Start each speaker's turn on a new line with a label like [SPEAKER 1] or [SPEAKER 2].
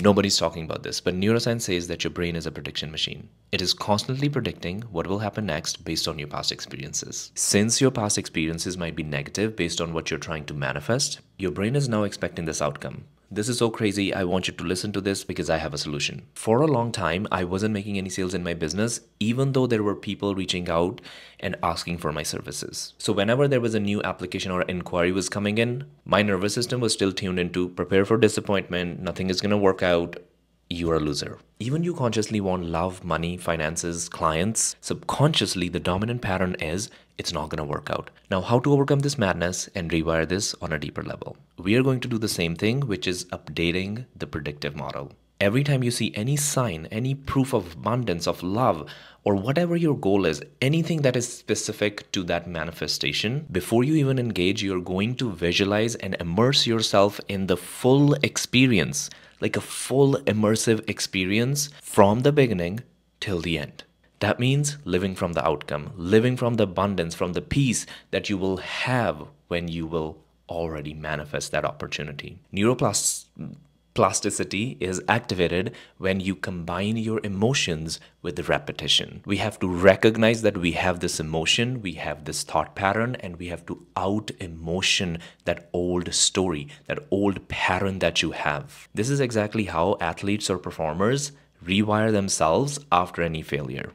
[SPEAKER 1] Nobody's talking about this, but neuroscience says that your brain is a prediction machine. It is constantly predicting what will happen next based on your past experiences. Since your past experiences might be negative based on what you're trying to manifest, your brain is now expecting this outcome. This is so crazy. I want you to listen to this because I have a solution. For a long time, I wasn't making any sales in my business, even though there were people reaching out and asking for my services. So whenever there was a new application or inquiry was coming in, my nervous system was still tuned into prepare for disappointment, nothing is going to work out, you're a loser. Even you consciously want love, money, finances, clients, subconsciously the dominant pattern is it's not going to work out. Now, how to overcome this madness and rewire this on a deeper level? We are going to do the same thing, which is updating the predictive model. Every time you see any sign, any proof of abundance, of love, or whatever your goal is, anything that is specific to that manifestation, before you even engage, you're going to visualize and immerse yourself in the full experience like a full immersive experience from the beginning till the end. That means living from the outcome, living from the abundance, from the peace that you will have when you will already manifest that opportunity. Neuroplast plasticity is activated when you combine your emotions with the repetition. We have to recognize that we have this emotion, we have this thought pattern, and we have to out emotion that old story, that old pattern that you have. This is exactly how athletes or performers rewire themselves after any failure.